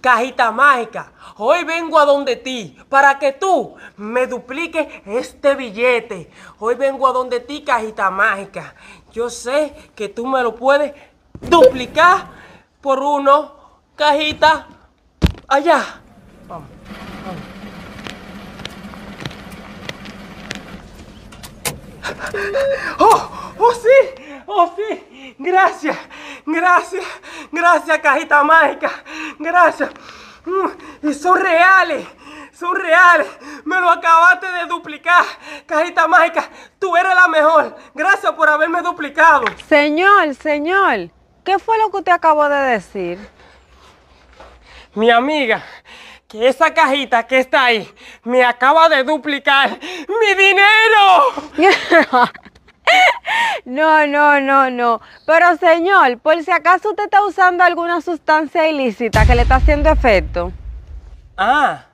Cajita mágica, hoy vengo a donde ti para que tú me dupliques este billete. Hoy vengo a donde ti, cajita mágica. Yo sé que tú me lo puedes duplicar por uno, cajita, allá. Vamos. ¡Oh! ¡Oh, sí! ¡Oh, sí! Gracias, gracias, gracias, cajita mágica. Gracias. Mm, Y son reales, son reales. Me lo acabaste de duplicar. Cajita mágica, tú eres la mejor. Gracias por haberme duplicado. Señor, señor, ¿qué fue lo que usted acabó de decir? Mi amiga, que esa cajita que está ahí me acaba de duplicar mi dinero. No, no, no, no. Pero señor, por si acaso usted está usando alguna sustancia ilícita que le está haciendo efecto. Ah,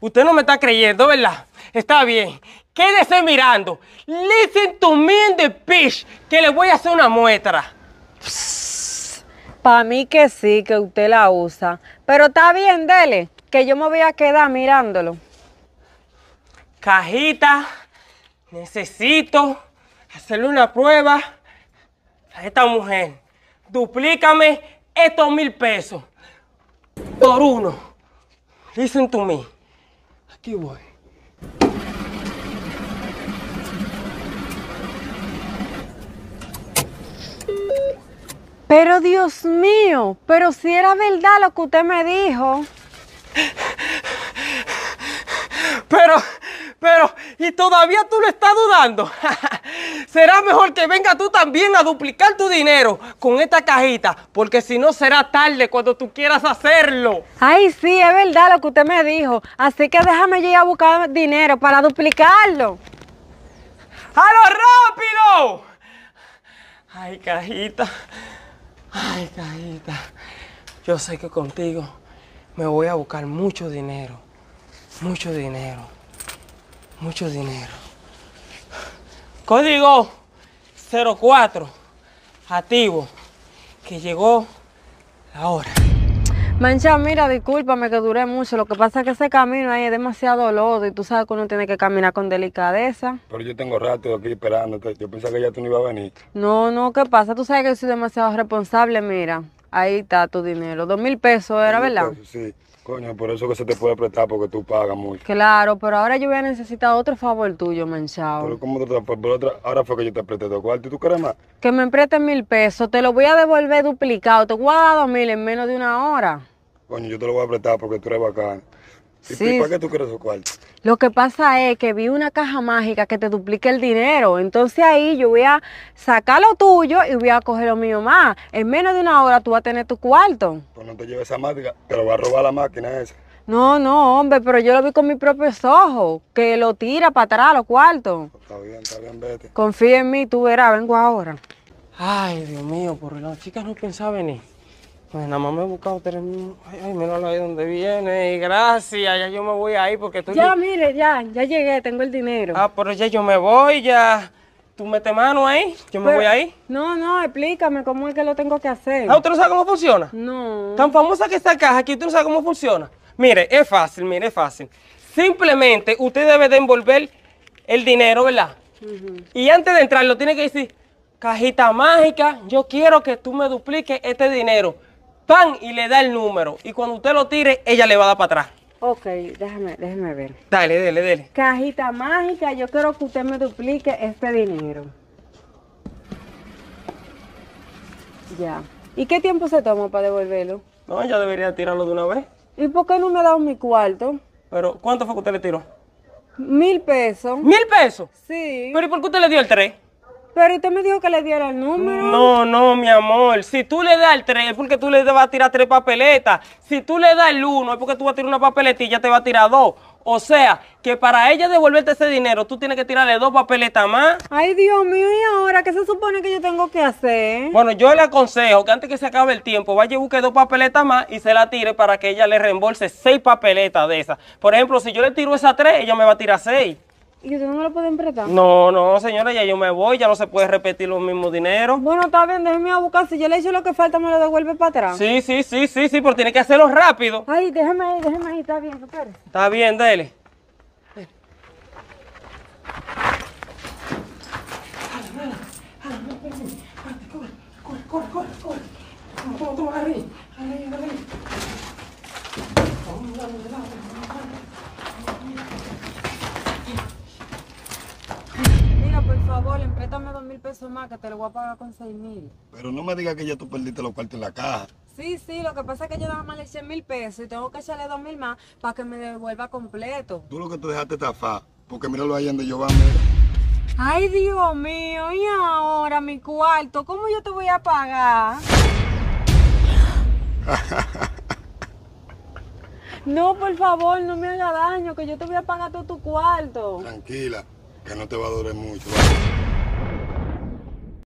usted no me está creyendo, ¿verdad? Está bien. Quédese mirando. Listen to me in the pitch, que le voy a hacer una muestra. Para mí que sí, que usted la usa. Pero está bien, dele, que yo me voy a quedar mirándolo. Cajita, necesito hacerle una prueba a esta mujer. Duplícame estos mil pesos por uno. Listen to me. Aquí voy. Pero Dios mío, pero si era verdad lo que usted me dijo. Pero, pero, y todavía tú lo estás dudando. será mejor que venga tú también a duplicar tu dinero con esta cajita, porque si no será tarde cuando tú quieras hacerlo. Ay, sí, es verdad lo que usted me dijo. Así que déjame yo ir a buscar dinero para duplicarlo. ¡Halo rápido! Ay, cajita. Ay, cajita. Yo sé que contigo me voy a buscar mucho dinero. Mucho dinero. Mucho dinero. Código 04. Activo. Que llegó la hora. Mancha, mira, discúlpame que duré mucho. Lo que pasa es que ese camino ahí es demasiado lodo y tú sabes que uno tiene que caminar con delicadeza. Pero yo tengo rato aquí esperándote. Yo pensaba que ya tú no ibas a venir. No, no, ¿qué pasa? Tú sabes que yo soy demasiado responsable, mira. Ahí está tu dinero. Dos mil pesos era, ¿verdad? Sí. Coño, por eso que se te puede prestar porque tú pagas mucho. Claro, pero ahora yo voy a necesitar otro favor tuyo, manchado. Pero ¿cómo te por, por otra, ahora fue que yo te presté dos cuartos y tú quieres más. Que me emprestes mil pesos, te lo voy a devolver duplicado. Te voy a dar dos mil en menos de una hora. Coño, yo te lo voy a prestar porque tú eres bacán. ¿Y Sí. para qué tú quieres esos cuartos? Lo que pasa es que vi una caja mágica que te duplique el dinero. Entonces ahí yo voy a sacar lo tuyo y voy a coger lo mío más. En menos de una hora tú vas a tener tu cuarto. Pues no te lleves esa máquina, te lo va a robar la máquina esa. No, no, hombre, pero yo lo vi con mis propios ojos. Que lo tira para atrás los cuartos. Está bien, está bien, vete. Confía en mí, tú verás, vengo ahora. Ay, Dios mío, por las chicas no pensaba venir. Pues nada más me he buscado tres mil. Ay, ay, míralo ahí donde gracias, ya yo me voy ahí porque estoy. Ya, mire, ya, ya llegué, tengo el dinero. Ah, pero ya yo me voy, ya. Tú mete mano ahí, yo me Pero- voy ahí. No, no, explícame cómo es que lo tengo que hacer. Ah, ¿usted no sabe cómo funciona? No. Tan famosa que esta caja aquí, ¿usted no sabe cómo funciona? Mire, es fácil, mire, es fácil. Simplemente usted debe de envolver el dinero, ¿verdad? Y antes de entrar, lo tiene que decir, cajita mágica, yo quiero que tú me dupliques este dinero. Pan, y le da el número. Y cuando usted lo tire, ella le va a dar para atrás. Ok, déjame, déjame ver. Dale, dele, dele. Cajita mágica, yo quiero que usted me duplique este dinero. Ya. ¿Y qué tiempo se toma para devolverlo? No, ella debería tirarlo de una vez. ¿Y por qué no me ha dado mi cuarto? Pero, ¿cuánto fue que usted le tiró? Mil pesos. ¿Mil pesos? Sí. ¿Pero y por qué usted le dio el tres? Pero usted me dijo que le diera el número. No, no, mi amor. Si tú le das el 3, es porque tú le vas a tirar tres papeletas. Si tú le das el 1, es porque tú vas a tirar una papeleta y ella te va a tirar dos. O sea, que para ella devolverte ese dinero, tú tienes que tirarle dos papeletas más. Ay, Dios mío, ¿y ahora qué se supone que yo tengo que hacer? Bueno, yo le aconsejo que antes que se acabe el tiempo, vaya y busque dos papeletas más y se la tire para que ella le reembolse seis papeletas de esas. Por ejemplo, si yo le tiro esa tres, ella me va a tirar seis. ¿Y ustedes no me lo pueden prestar? No, no, señora, ya yo me voy, ya no se puede repetir los mismos dineros. Bueno, está bien, déjeme a buscar. Si yo le hice lo que falta, me lo devuelve para atrás. Sí, sí, sí, sí, sí, pero tiene que hacerlo rápido. Ay, déjeme ahí, déjeme ahí, está bien, espere. Está bien, dele. Mira, por favor, empréstame dos mil pesos más, que te lo voy a pagar con seis mil. Pero no me digas que ya tú perdiste los cuartos en la caja. Sí, sí, lo que pasa es que yo nada más le eché mil pesos y tengo que echarle dos mil más para que me devuelva completo. Tú lo que te dejaste estafar. Porque míralo ahí donde yo va. Ay, Dios mío, y ahora mi cuarto, ¿cómo yo te voy a pagar? No, por favor, no me haga daño, que yo te voy a pagar todo tu cuarto. Tranquila, que no te va a durar mucho.